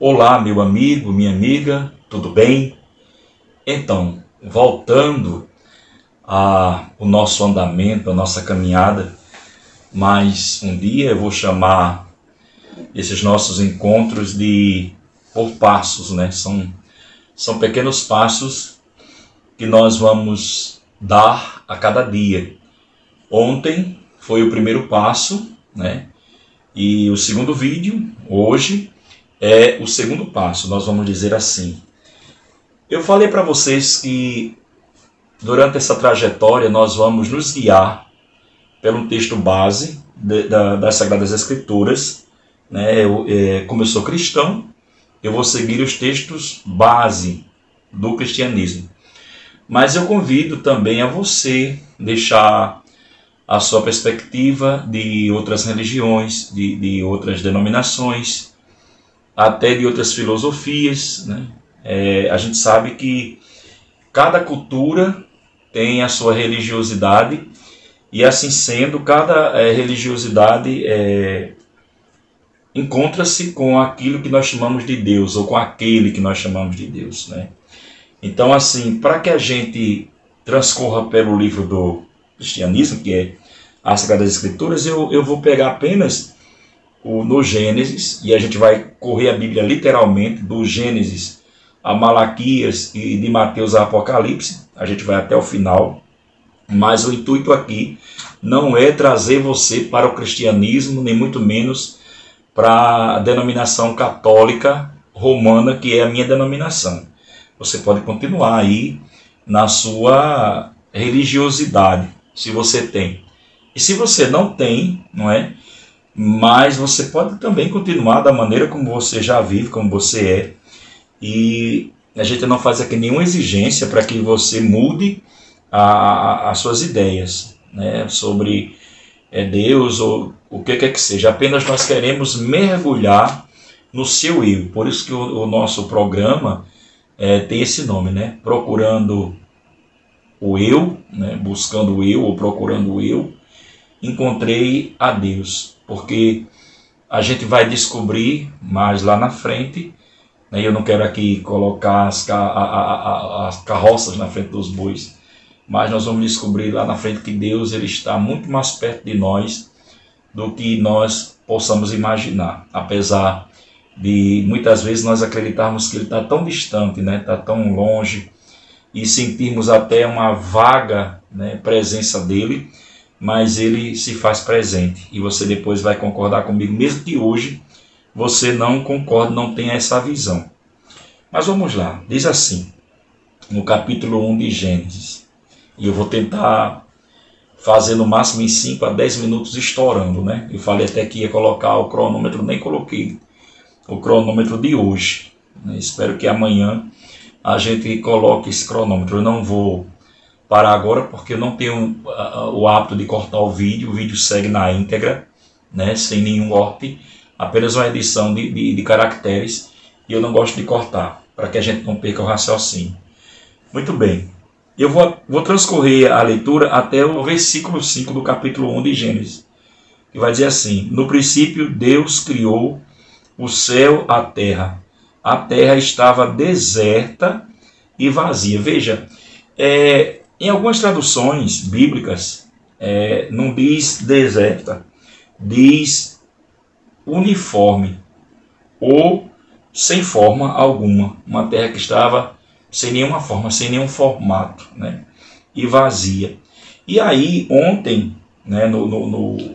Olá, meu amigo, minha amiga, tudo bem? Então, voltando ao nosso andamento, a nossa caminhada, mas um dia eu vou chamar esses nossos encontros de por passos, né? São, são pequenos passos que nós vamos dar a cada dia. Ontem foi o primeiro passo, né? E o segundo vídeo, hoje, é o segundo passo, nós vamos dizer assim. Eu falei para vocês que durante essa trajetória nós vamos nos guiar pelo texto base de, da, das Sagradas Escrituras. Né? Eu, é, como eu sou cristão, eu vou seguir os textos base do cristianismo. Mas eu convido também a você deixar a sua perspectiva de outras religiões, de, de outras denominações, até de outras filosofias. Né? É, a gente sabe que cada cultura tem a sua religiosidade e assim sendo, cada é, religiosidade é, encontra-se com aquilo que nós chamamos de Deus ou com aquele que nós chamamos de Deus, né? Então, assim, para que a gente transcorra pelo livro do cristianismo, que é as Sagradas Escrituras, eu, eu vou pegar apenas o, no Gênesis, e a gente vai correr a Bíblia literalmente, do Gênesis a Malaquias e de Mateus a Apocalipse, a gente vai até o final, mas o intuito aqui não é trazer você para o cristianismo, nem muito menos para a denominação católica romana, que é a minha denominação. Você pode continuar aí na sua religiosidade, se você tem. E se você não tem, não é? Mas você pode também continuar da maneira como você já vive, como você é. E a gente não faz aqui nenhuma exigência para que você mude as suas ideias né, sobre é, Deus ou o que quer que seja. Apenas nós queremos mergulhar no seu eu. Por isso que o, o nosso programa é, tem esse nome, né? Procurando o eu, né? buscando o eu ou procurando o eu, encontrei a Deus porque a gente vai descobrir mais lá na frente. Né? Eu não quero aqui colocar as, a, a, a, as carroças na frente dos bois, mas nós vamos descobrir lá na frente que Deus ele está muito mais perto de nós do que nós possamos imaginar, apesar de muitas vezes nós acreditarmos que ele está tão distante, né, está tão longe e sentirmos até uma vaga né, presença dele, mas ele se faz presente. E você depois vai concordar comigo, mesmo que hoje você não concorde, não tenha essa visão. Mas vamos lá, diz assim, no capítulo 1 de Gênesis, e eu vou tentar fazer no máximo em 5 a 10 minutos estourando, né? Eu falei até que ia colocar o cronômetro, nem coloquei o cronômetro de hoje. Né? Espero que amanhã a gente coloque esse cronômetro. Eu não vou parar agora porque eu não tenho uh, o hábito de cortar o vídeo, o vídeo segue na íntegra, né, sem nenhum corte, apenas uma edição de, de, de caracteres e eu não gosto de cortar, para que a gente não perca o raciocínio. Muito bem, eu vou, vou transcorrer a leitura até o versículo 5 do capítulo 1 de Gênesis, que vai dizer assim: No princípio, Deus criou o céu, a terra. A terra estava deserta e vazia. Veja, é, em algumas traduções bíblicas, é, não diz deserta, diz uniforme ou sem forma alguma, uma terra que estava sem nenhuma forma, sem nenhum formato, né? e vazia. E aí, ontem, né, no, no, no,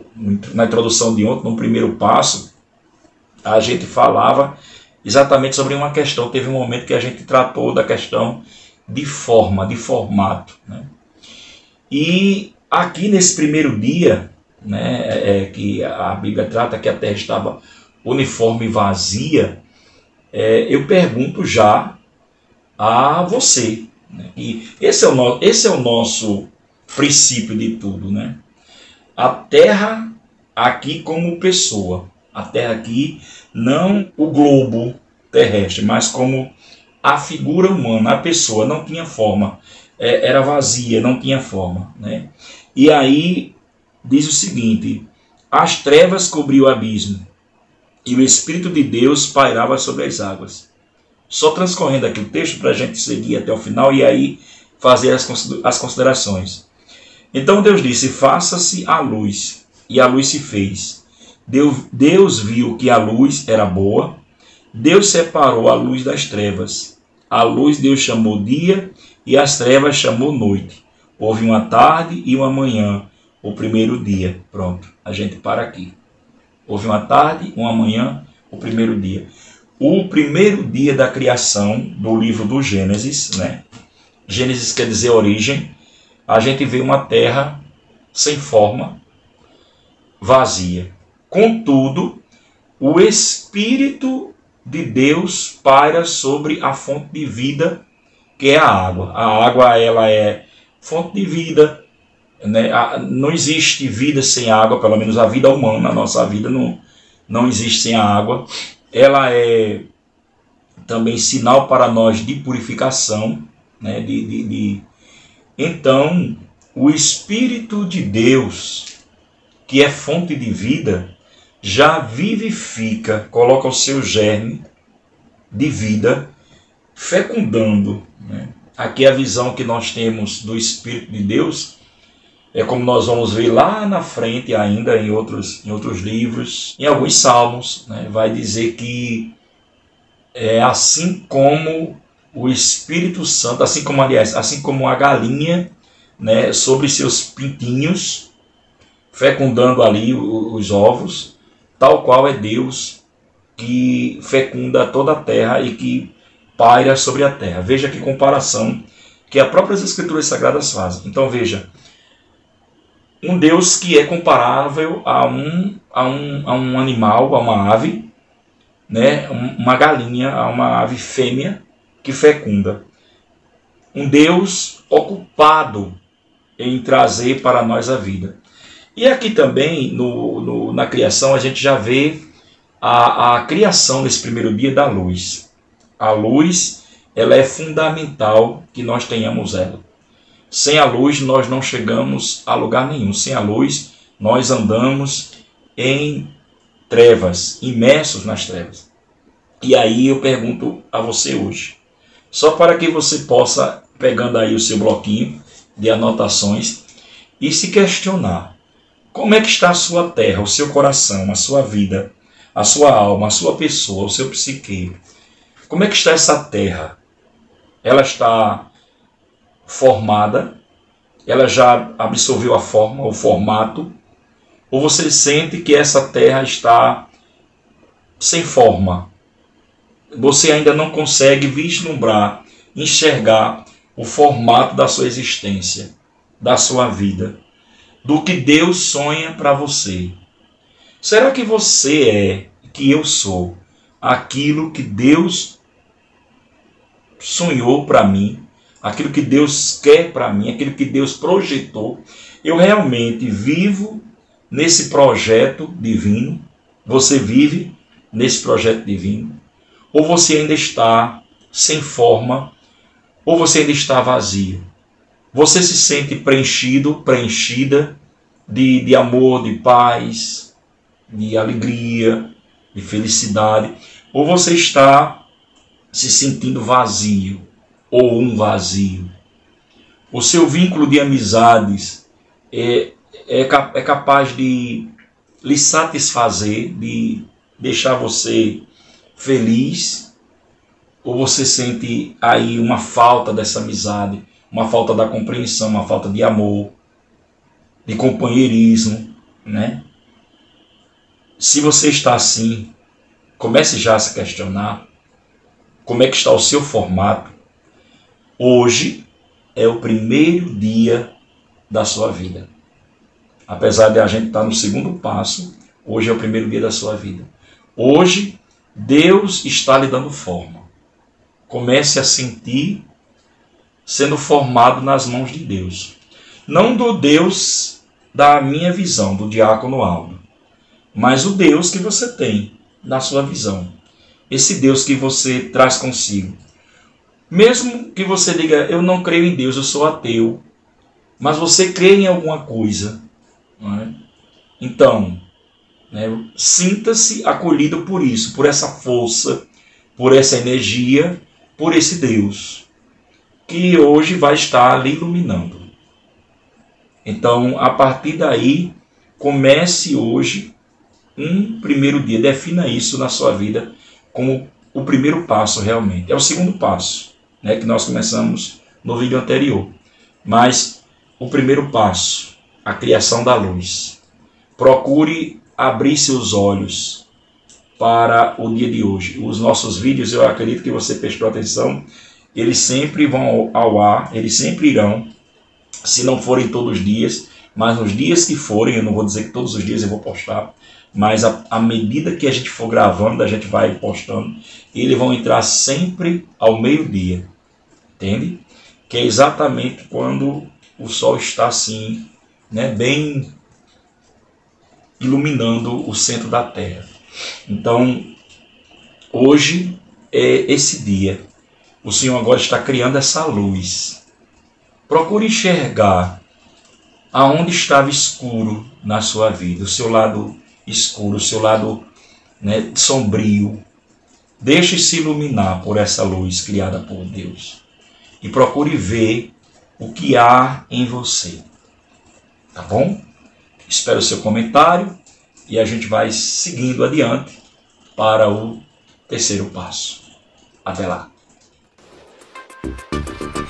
na introdução de ontem, no primeiro passo, a gente falava exatamente sobre uma questão. Teve um momento que a gente tratou da questão de forma, de formato. Né? E aqui nesse primeiro dia, né, é, é, que a Bíblia trata que a terra estava uniforme e vazia, é, eu pergunto já a você. Né, e esse é, o no, esse é o nosso princípio de tudo. Né? A terra aqui como pessoa. A terra aqui, não o globo terrestre, mas como a figura humana, a pessoa não tinha forma, é, era vazia, não tinha forma. Né? E aí diz o seguinte: as trevas cobriu o abismo, e o Espírito de Deus pairava sobre as águas. Só transcorrendo aqui o texto para a gente seguir até o final e aí fazer as considerações. Então Deus disse: Faça-se a luz, e a luz se fez. Deus viu que a luz era boa, Deus separou a luz das trevas. A luz Deus chamou dia, e as trevas chamou noite. Houve uma tarde e uma manhã, o primeiro dia. Pronto, a gente para aqui. Houve uma tarde, uma manhã, o primeiro dia. O primeiro dia da criação do livro do Gênesis, né? Gênesis quer dizer origem. A gente vê uma terra sem forma, vazia. Contudo, o Espírito de Deus paira sobre a fonte de vida, que é a água. A água ela é fonte de vida, né? Não existe vida sem água, pelo menos a vida humana, a nossa vida não, não existe sem a água. Ela é também sinal para nós de purificação. Né? De, de, de... Então, o Espírito de Deus, que é fonte de vida, já vivifica, coloca o seu germe de vida, fecundando. Né? Aqui a visão que nós temos do Espírito de Deus é como nós vamos ver lá na frente ainda em outros, em outros livros, em alguns salmos, né, vai dizer que é assim como o Espírito Santo, assim como aliás, assim como a galinha, né, sobre seus pintinhos, fecundando ali os ovos, tal qual é Deus que fecunda toda a terra e que paira sobre a terra. Veja que comparação que as próprias escrituras sagradas fazem. Então veja, um Deus que é comparável a um, a um, a um animal, a uma ave, né? uma galinha, a uma ave fêmea que fecunda. Um Deus ocupado em trazer para nós a vida. E aqui também, no, no, na criação, a gente já vê a, a criação nesse primeiro dia da luz. A luz, ela é fundamental que nós tenhamos ela. Sem a luz nós não chegamos a lugar nenhum. Sem a luz nós andamos em trevas, imersos nas trevas. E aí eu pergunto a você hoje, só para que você possa, pegando aí o seu bloquinho de anotações, e se questionar: como é que está a sua terra, o seu coração, a sua vida, a sua alma, a sua pessoa, o seu psique? Como é que está essa terra? Ela está formada, ela já absorveu a forma, o formato, ou você sente que essa terra está sem forma? Você ainda não consegue vislumbrar, enxergar o formato da sua existência, da sua vida, do que Deus sonha para você. Será que você é, que eu sou, aquilo que Deus sonhou para mim? aquilo que Deus quer para mim, aquilo que Deus projetou, eu realmente vivo nesse projeto divino? Você vive nesse projeto divino? Ou você ainda está sem forma? Ou você ainda está vazio? Você se sente preenchido, preenchida de, de amor, de paz, de alegria, de felicidade? Ou você está se sentindo vazio? ou um vazio. O seu vínculo de amizades é, é, é capaz de lhe satisfazer, de deixar você feliz, ou você sente aí uma falta dessa amizade, uma falta da compreensão, uma falta de amor, de companheirismo, né? Se você está assim, comece já a se questionar como é que está o seu formato, Hoje é o primeiro dia da sua vida. Apesar de a gente estar no segundo passo, hoje é o primeiro dia da sua vida. Hoje, Deus está lhe dando forma. Comece a sentir sendo formado nas mãos de Deus. Não do Deus da minha visão, do diácono Aldo, mas o Deus que você tem na sua visão. Esse Deus que você traz consigo mesmo que você diga, eu não creio em Deus, eu sou ateu, mas você crê em alguma coisa. É? Então, Né? Sinta-se acolhido por isso, por essa força, por essa energia, por esse Deus, que hoje vai estar lhe iluminando. Então, a partir daí, comece hoje um primeiro dia, defina isso na sua vida como o primeiro passo realmente. É o segundo passo, né, que nós começamos no vídeo anterior. Mas o primeiro passo, a criação da luz. Procure abrir seus olhos para o dia de hoje. Os nossos vídeos, eu acredito que você prestou atenção, eles sempre vão ao ar, eles sempre irão, se não forem todos os dias, mas nos dias que forem, eu não vou dizer que todos os dias eu vou postar, mas à medida que a gente for gravando, a gente vai postando, eles vão entrar sempre ao meio-dia, entende? Que é exatamente quando o sol está assim, né, bem iluminando o centro da Terra. Então, hoje é esse dia. O Senhor agora está criando essa luz. Procure enxergar aonde estava escuro na sua vida, o seu lado escuro, o seu lado né, sombrio. Deixe-se iluminar por essa luz criada por Deus. E procure ver o que há em você. Tá bom? Espero o seu comentário e a gente vai seguindo adiante para o terceiro passo. Até lá. Thank you.